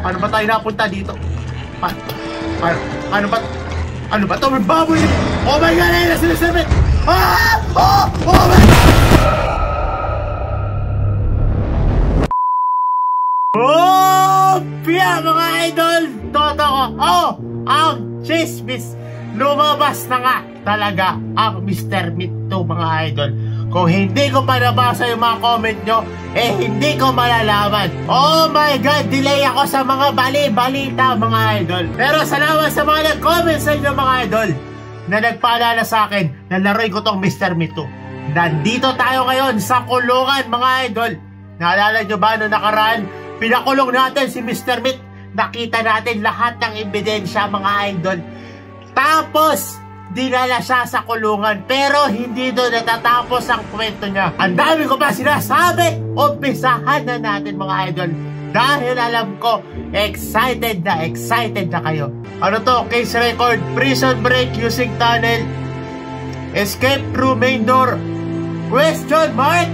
Paano ba tayo napunta dito? Pa paano, ano ba? Ano ba ito? May baboy! Oh my God! Ayun na sila Seven! Ah! Oh! Oh my Oh! Pia mga idol! Toto ko! Oh! Ang chismis! Lumabas na nga talaga ang Mr. Meat to mga idol. Kung hindi ko pa nabasa yung mga comment nyo, eh hindi ko malalaman. Oh my God! Delay ako sa mga bali-balita mga idol. Pero salamat sa mga nag-comment sa inyo mga idol na nagpaalala sa akin na laruin ko tong Mr. 2. Nandito tayo ngayon sa kulungan mga idol. Naalala nyo ba no nakaraan? Pinakulong natin si Mr. Meat. Nakita natin lahat ng ebidensya mga idol. Tapos, dinala siya sa kulungan pero hindi doon natatapos ang kwento niya. Ang dami ko pa sinasabi, umpisahan na natin mga idol. Dahil alam ko, excited na excited na kayo. Ano to? Case record, prison break using tunnel, escape through main door, question mark?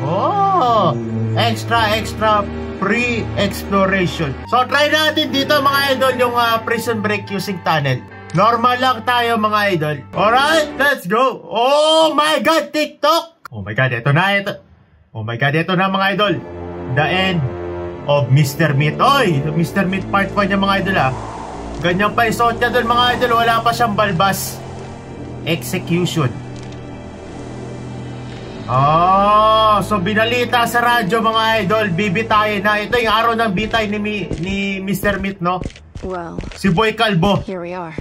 Oh, extra extra pre-exploration. So try natin dito mga idol yung uh, prison break using tunnel. Normal lang tayo mga idol. Alright, let's go. Oh my God, TikTok! Oh my God, ito na, ito. Oh my God, ito na mga idol. The end of Mr. Meat. Oy, Mr. Meat part 1 niya mga idol ah. Ganyan pa isuot niya doon mga idol. Wala pa siyang balbas. Execution. Oh, so binalita sa radyo mga idol, bibitayin na. Ito yung araw ng bitay ni, ni Mr. Meat, no? Well, Si Boy Calvo. here we are.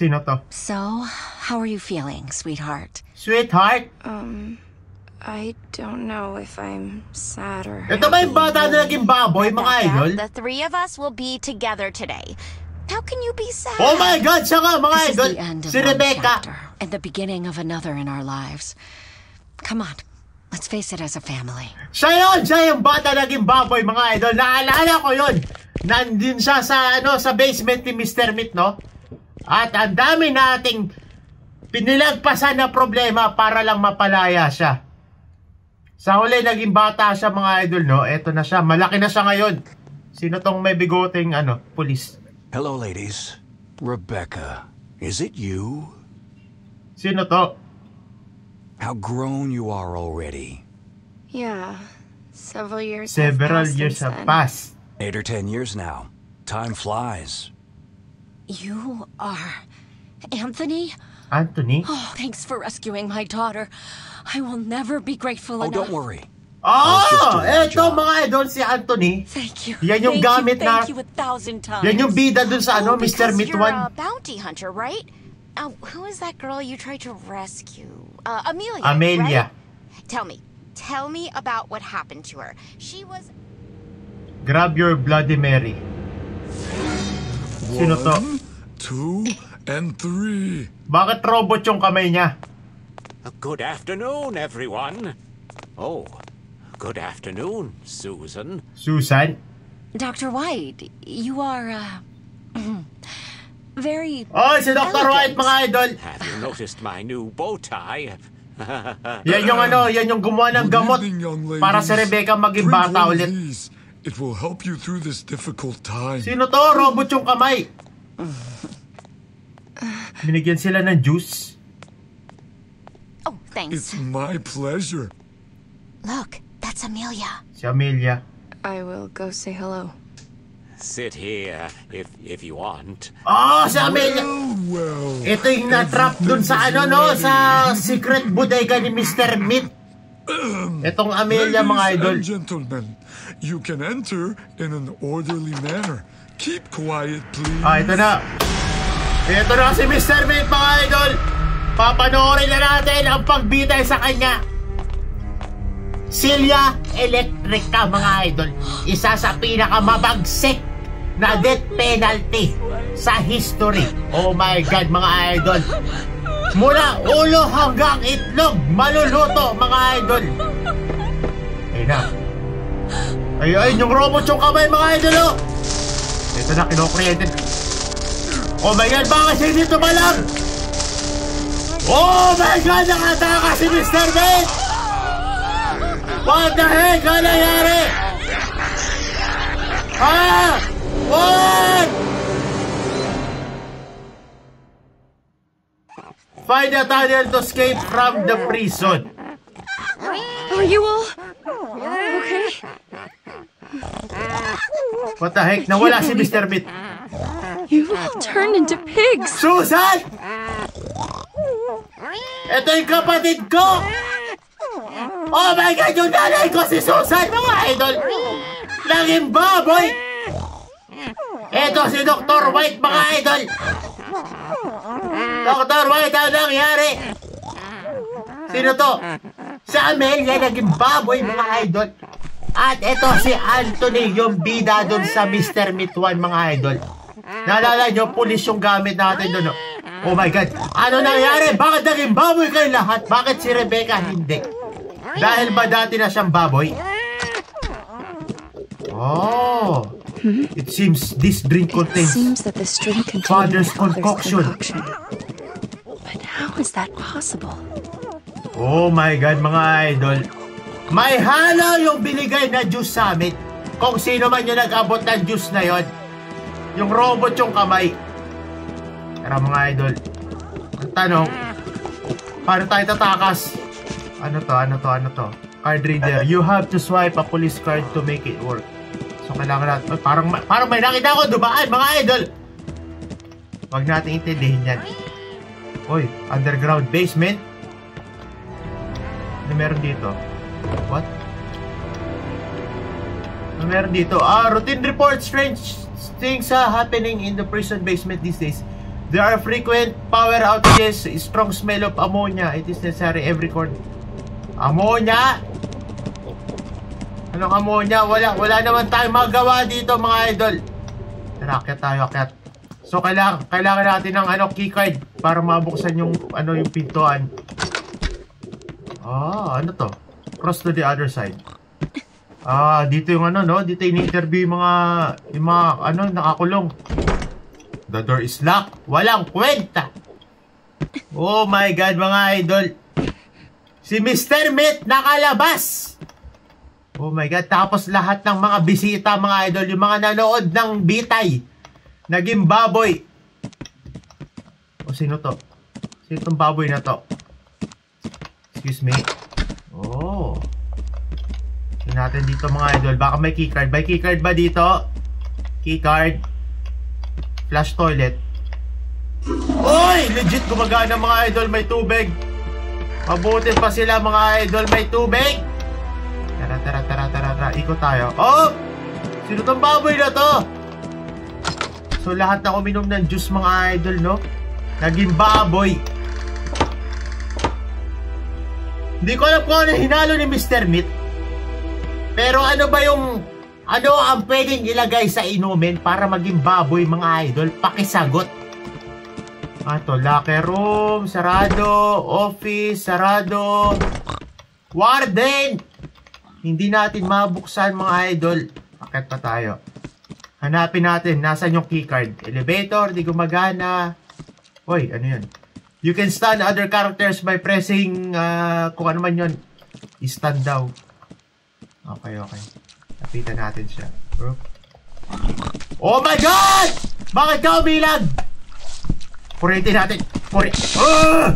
Sino to? So, how are you feeling, sweetheart? Sweetheart? Um, I don't know if I'm sad or Ito ba yung bata na naging baboy, mga idol? The three of us will be together today. How can you be sad? Oh my God, siya nga, mga This is idol. the end of Si one Rebecca. chapter and the beginning of another in our lives. Come on, let's face it as a family. Siya yun, siya yung bata naging baboy, mga idol. Naalala ko yun. Nandun siya sa, ano, sa basement ni Mr. Meat, no? At ang dami nating pinilagpasan na problema para lang mapalaya siya. Sa huli, naging bata siya, mga idol, no? Eto na siya. Malaki na siya ngayon. Sino tong may bigoteng, ano, pulis? Hello, ladies. Rebecca, is it you? Sino to? How grown you are already. Yeah, several years. have Several passed years have passed. Eight or ten years now. Time flies. You are Anthony? Anthony? Oh, thanks for rescuing my daughter. I will never be grateful Oh, enough. don't worry. Oh, just doing my eto job. mga idol, si Anthony. Thank you. Yan yung thank gamit you, na- Thank you a thousand times. Yan yung bida dun sa ano, Oh, Mr. because Meat you're a bounty hunter, right? Uh, who is that girl you tried to rescue? Uh, Amelia. Amelia. right? Tell me. Tell me about what happened to her. She was. Grab your Bloody Mary. Sino to? One, two, and three. Bakit robot yung kamay niya? Good afternoon, everyone. Oh, good afternoon, Susan. Susan? Dr. White, you are, uh. very. Oh, si Dr. White mga idol. Have you noticed my new bow tie? Yan yung ano, yan yung gumawa ng gamot para si Rebecca maging bata ulit. These. It will help you through this difficult time. Sino to? Robot yung kamay. Binigyan sila ng juice. Oh, thanks. It's my pleasure. Look, that's Amelia. Si Amelia. I will go say hello. Sit here if if you want. Oh, si Amelia. Well, well. Ito yung na-trap dun sa ano no, sa secret bodega ni Mr. Meat. Itong Amelia mga Ladies idol. and gentlemen, you can enter in an orderly manner. Keep quiet, please. Ah, ito na. Ito na si Mr. Meat mga idol. Papanoorin na natin ang pagbitay sa kanya. Silya Electrica mga idol. Isa sa pinakamabagsik na death penalty sa history. Oh my God mga idol. Mula ulo hanggang itlog, maluluto mga idol. Ayun Ayun, ayun, yung robot yung kamay mga idol oh. Ito na, kinokriyente. Oh my God, bakit hindi tumalang? Oh my God, nakataka si Mr. Bean! What the heck? Ano nangyari? Ah! What? Find a tunnel to escape from the prison. Are you all okay? What the heck? Nawala si Mr. Meat. You all turned into pigs. Susan! Ito yung kapatid ko! Oh my God! Yung nanay ko si Susan, mga idol! Naging baboy! Ito si Dr. White, mga idol! Dr. White, ano nangyari? Sino to? Si Amelia naging baboy, mga idol. At ito si Anthony, yung bida doon sa Mr. 1, mga idol. Naalala nyo, pulis yung gamit natin doon. Oh my God, ano nangyari? Bakit naging baboy kayo lahat? Bakit si Rebecca hindi? Dahil ba dati na siyang baboy? Oh, it seems this drink contains seems that this drink Father's concoction. But how is that possible? Oh my God, mga idol. May halo yung binigay na juice sa amin. Kung sino man yung nag-abot ng juice na yon. Yung robot yung kamay. Tara mga idol. Ang tanong, paano tayo tatakas? Ano to, ano to, ano to? Card reader. You have to swipe a police card to make it work. So kailangan natin, Ay, parang, parang may nakita ko dumaan mga idol. Huwag natin intindihin yan. Oy, underground basement. Ano meron dito? What? Ano meron dito? Ah, routine report strange things are happening in the prison basement these days. There are frequent power outages, strong smell of ammonia. It is necessary every corner. Ammonia? Anong ammonia? Wala, wala naman tayong magawa dito mga idol. Tara, akyat tayo, akyat. So, kailangan, kailangan natin ng ano, keycard para mabuksan yung, ano, yung pintuan. Ah, ano to? Cross to the other side. Ah, dito yung ano, no? Dito ini-interview yung mga, yung mga, ano, nakakulong. The door is locked. Walang kwenta. Oh my God, mga idol. Si Mr. Meat nakalabas. Oh my God. Tapos lahat ng mga bisita, mga idol, yung mga nanood ng bitay, naging baboy. O, sino to? Sino tong baboy na to? Excuse me. Oh. Tingnan natin dito mga idol. Baka may keycard. May keycard ba dito? Keycard. Flash toilet. Oy! Legit gumagana mga idol. May tubig. Mabuti pa sila mga idol. May tubig. Tara, tara, tara, tara, tara. Ikot tayo. Oh! Sino tong baboy na to? So lahat na uminom ng juice mga idol, no? Naging baboy. Hindi ko alam kung ano hinalo ni Mr. Meat. Pero ano ba yung... Ano ang pwedeng ilagay sa inumin para maging baboy mga idol? Pakisagot. Ato, locker room, sarado, office, sarado, warden. Hindi natin mabuksan mga idol. Bakit pa tayo? Hanapin natin, nasan yung keycard? Elevator, di gumagana. Hoy, ano yun? You can stun other characters by pressing uh, kung ano man yun. I-stun daw. Okay, okay. Lapitan natin siya. Oh. Oh my God! Bakit ka umilag? Puritin natin. Puri... Ah!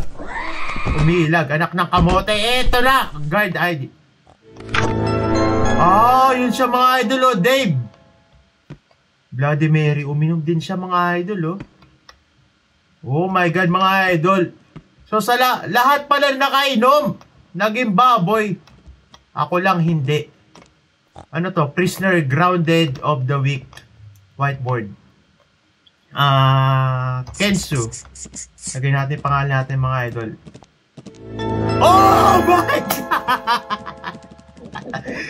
Umilag, anak ng kamote. Eto na! Guard ID. Ah, yun siya mga idol, oh, Dave. Bloody Mary, uminom din siya mga idol, oh. Oh my God, mga idol. So, sa la- lahat pala nakainom, naging baboy. Ako lang hindi. Ano to? Prisoner Grounded of the Week. Whiteboard. Ah, Kensu. Lagay natin pangalan natin mga idol. Oh my God!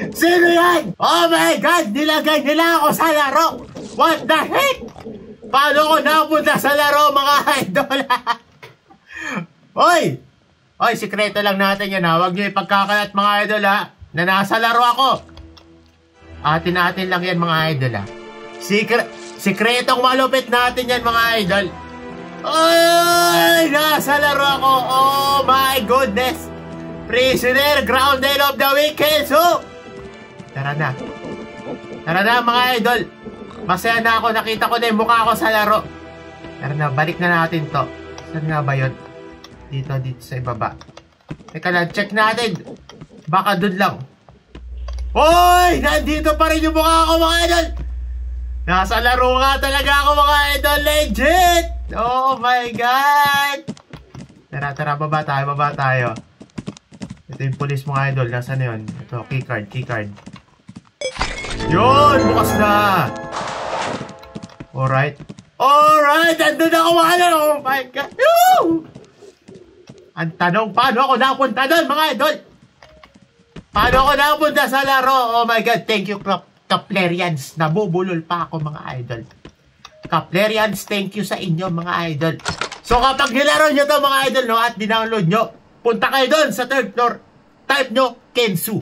Sino yan? Oh my God! Nilagay nila ako sa laro! What the heck? Paano ko napunta sa laro mga idol? Oy! Oy, sikreto lang natin yan ha. Huwag niyo ipagkakalat mga idol ha. Na nasa laro ako. Atin natin lang yan mga idol ha. Sikre sikretong malupit natin yan mga idol. Oy! Nasa laro ako. Oh my goodness. Prisoner grounded of the weekend. So, tara na. Tara na mga idol. Masaya na ako. Nakita ko na yung mukha ko sa laro. Tara na, balik na natin to. Saan nga ba yun? Dito, dito sa ibaba. Teka lang, check natin. Baka dun lang. Hoy! Nandito pa rin yung mukha ko mga idol! Nasa laro nga talaga ako mga idol. Legit! Oh my God! Tara, tara, baba tayo, baba tayo. Ito yung police mga idol. Nasaan na yun? Ito, keycard, keycard. Yun! Bukas na! Alright. Alright! Andun ako mga idol! Oh my God! Yoo! Ang tanong, paano ako napunta doon mga idol? Paano ako napunta sa laro? Oh my God! Thank you, Kap Kaplerians. Nabubulol pa ako mga idol. Kaplerians, thank you sa inyo mga idol. So kapag nilaro nyo to mga idol no, at dinownload nyo, punta kayo doon sa third floor. Type nyo, Kensu.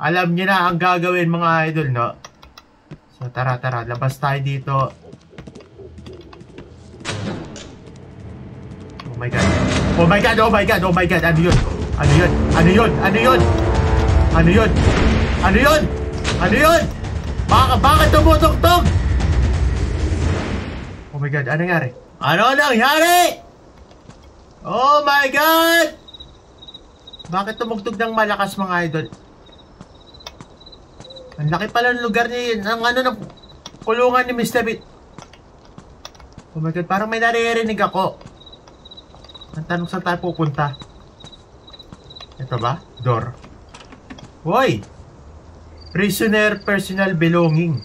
Alam nyo na ang gagawin mga idol no. So tara tara, labas tayo dito. Oh my god. Oh my god, oh my god, oh my god. Ano yun? Ano yun? Ano yun? Ano yun? Ano yun? Ano yun? Ano yun? Baka, bakit tumutugtog? Oh my god, ano nangyari? Ano nangyari? Oh my god! Bakit tumugtog ng malakas mga idol? Ang laki pala ng lugar niya yun. Ang ano ng kulungan ni Mr. Beat. Oh my god, parang may naririnig ako. Ang tanong saan tayo pupunta? Ito ba? Door. Hoy! Prisoner personal belonging.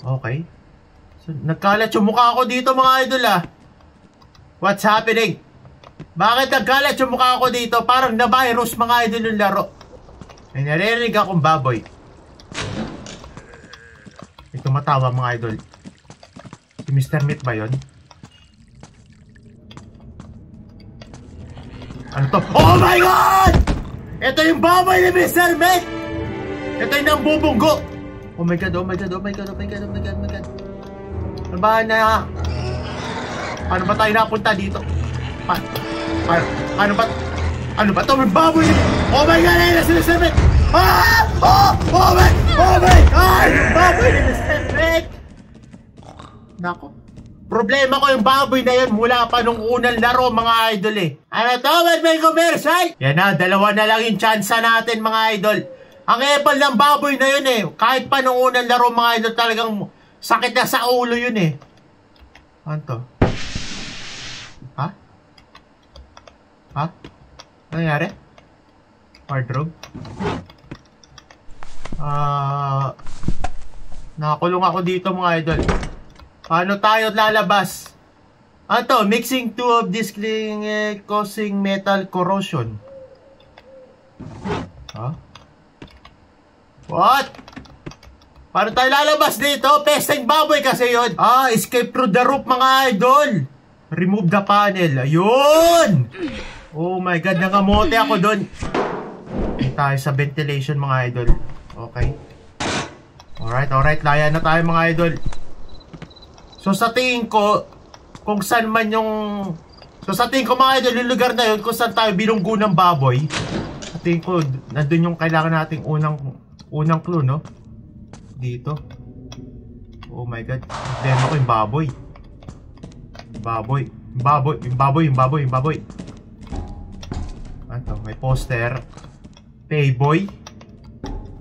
Okay. So, nagkalat yung mukha ko dito mga idol ah. What's happening? Bakit nagkalat yung mukha ko dito? Parang na-virus mga idol yung laro. May naririnig akong baboy. May tumatawa mga idol. Si Mr. Meat ba yun? Ano to? Oh my God! Ito yung baboy ni Mr. Meat! Ito yung nambubunggo! Oh my God, oh my God, oh my God, oh my God, oh my God, oh my God. Ano ba na... Paano ba tayo napunta dito? Pa paano, paano ba... Ano ba ito? May baboy! Oh my God! Ayun na si Mr. Meat! Ah! Oh! Oh my! Oh my! Ay! Baboy ni Mr. Meat! Nako. Problema ko yung baboy na yun mula pa nung unang laro mga idol eh. Ano to? Ba't may commercial? Yan na, dalawa na lang yung chance natin mga idol. Ang epal ng baboy na yun eh. Kahit pa nung unang laro mga idol talagang sakit na sa ulo yun eh. Ano to? Ha? Ha? Ano nangyari? Wardrobe? Ah... nakakulong ako dito mga idol. Paano tayo lalabas? Ano? Mixing two of this cling, eh, causing metal corrosion. Huh? What? Paano tayo lalabas dito? Pesteng baboy kasi yon. Ah, escape through the roof mga idol. Remove the panel. Ayun! Oh my god, nangamote ako doon. tayo sa ventilation mga idol. Okay. Alright, alright. Laya na tayo mga idol. So sa tingin ko, kung saan man yung... So sa tingin ko mga idol, yung lugar na yun, kung saan tayo bilunggo ng baboy, sa tingin ko, nandun yung kailangan nating unang, unang clue, no? Dito. Oh my god. Demo ko yung baboy. Baboy. Baboy. Yung baboy. Yung baboy. Yung baboy. Ano May poster. Payboy.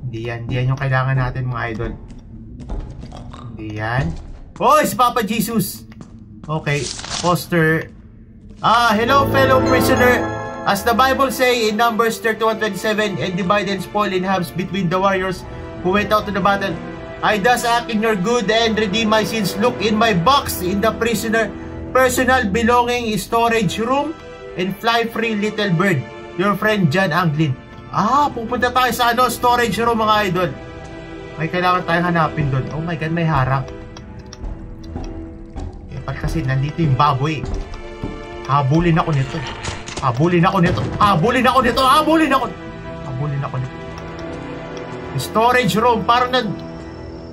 Hindi yan. Hindi yan yung kailangan natin mga idol. Hindi yan. Oh, si Papa Jesus. Okay, poster. Ah, hello fellow prisoner. As the Bible say in Numbers 31:27, and divide and spoil in halves between the warriors who went out to the battle. I thus act in your good and redeem my sins. Look in my box in the prisoner personal belonging storage room and fly free little bird. Your friend John Anglin. Ah, pupunta tayo sa ano, storage room mga idol. May kailangan tayong hanapin doon. Oh my god, may harang. Kasi nandito yung baboy. Habulin ako nito. Habulin ako nito. Habulin ako nito. Habulin ako. Habulin ako nito. Storage room. Parang na...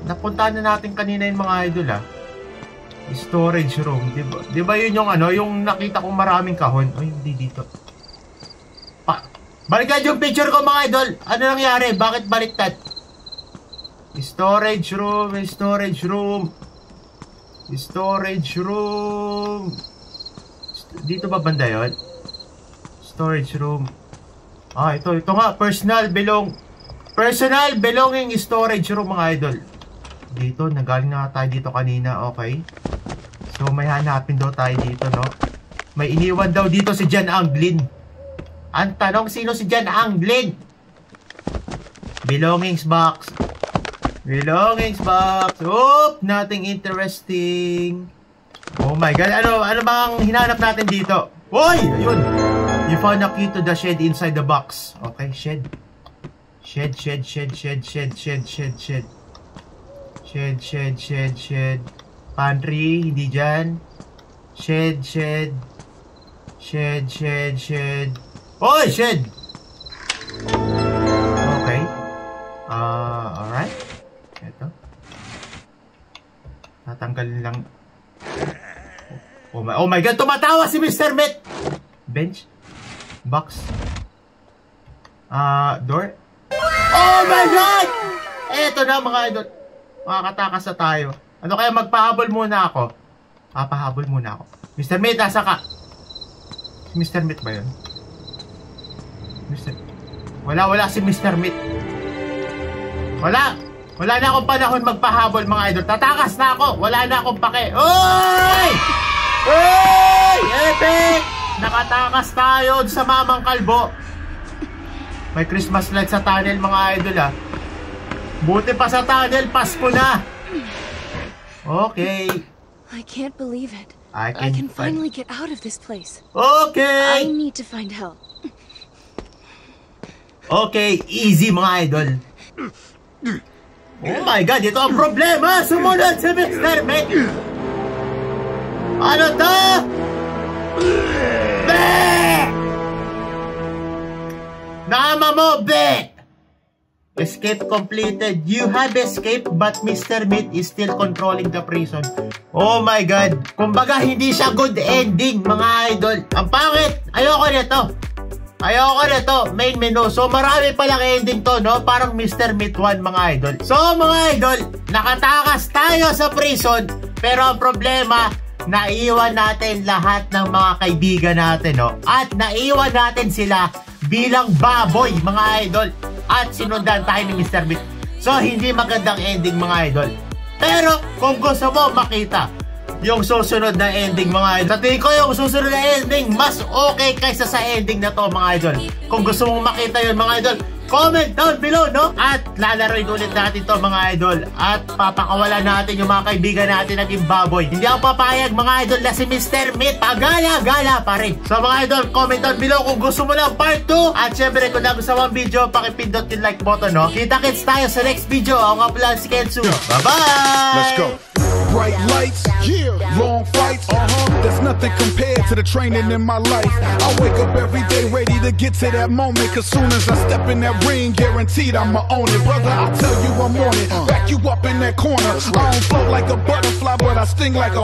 Napuntahan na natin kanina yung mga idol ah. Storage room. Di ba, di ba yun yung ano? Yung nakita kong maraming kahon. Ay, hindi dito. Pa baliktad yung picture ko mga idol. Ano nangyari? Bakit baliktad? Storage room, storage room. Storage room. Dito ba banda yun? Storage room. Ah, ito, ito nga. Personal belong... Personal belonging storage room, mga idol. Dito, nagaling na tayo dito kanina, okay. So, may hanapin daw tayo dito, no? May iniwan daw dito si Jan Anglin. Ang tanong, sino si Jan Anglin? Belongings box. Belongings box. Oop, nothing interesting. Oh my god, ano ano bang hinanap natin dito? Hoy, ayun. You found a key to the shed inside the box. Okay, shed. Shed, shed, shed, shed, shed, shed, shed, shed. Shed, shed, shed, shed. Pantry, hindi dyan. Shed, shed. Shed, shed, shed. Hoy, shed! Okay. Ah, alright. Ito. Tatanggalin lang. Oh my, oh my god, tumatawa si Mr. Met! Bench? Box? Ah, door? Oh my god! Eto na mga idol. Makakatakas na tayo. Ano kaya magpahabol muna ako? Papahabol muna ako. Mr. Met, nasa ka? Si Mr. Met ba yun? Mr. Wala, wala si Mr. Met. Wala! Wala na akong panahon magpahabol mga idol. Tatakas na ako. Wala na akong pake. Oy! Oy! Epic! Nakatakas tayo sa mamang kalbo. May Christmas light sa tunnel mga idol ah. Buti pa sa tunnel, Pasko na. Okay. I can't believe it. I I can can finally get out of this place. I Okay. need to find help. Okay, easy mga idol. Oh my god, ito ang problema! Sumunod si Mr. Mac! Ano to? Be! Nama mo, Be! Escape completed. You have escaped but Mr. Meat is still controlling the prison. Oh my god. Kumbaga hindi siya good ending mga idol. Ang pangit. Ayoko nito. Ayoko nito. Main menu. So marami palang ending to no. Parang Mr. Meat 1 mga idol. So mga idol. Nakatakas tayo sa prison. Pero ang problema naiwan natin lahat ng mga kaibigan natin, no? At naiwan natin sila bilang baboy, mga idol. At sinundan tayo ni Mr. Beat. So, hindi magandang ending, mga idol. Pero, kung gusto mo makita yung susunod na ending, mga idol. Sa tingin ko yung susunod na ending, mas okay kaysa sa ending na to, mga idol. Kung gusto mong makita yun, mga idol, comment down below, no? At lalaroin ulit natin to mga idol. At papakawalan natin yung mga kaibigan natin naging baboy. Hindi ako papayag mga idol na si Mr. Meat. Pagala-gala pa rin. So mga idol, comment down below kung gusto mo ng part 2. At syempre kung nagustuhan ang video, pakipindot yung like button, no? Kita-kits tayo sa next video. Ako nga pala si Kensu. Bye-bye! Let's go. Bright lights, yeah, long fights, uh-huh. That's nothing compared to the training in my life. I wake up every day ready to get to that moment. Cause soon as I step in that ring, guaranteed I'ma own it. Brother, I tell you I'm on it. Back you up in that corner. I don't float like a butterfly, but I sting like a